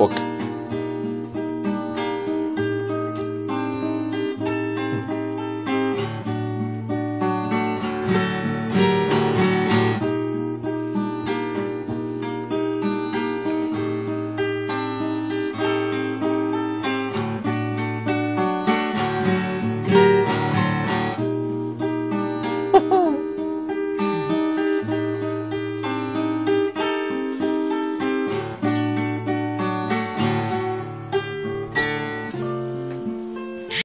Och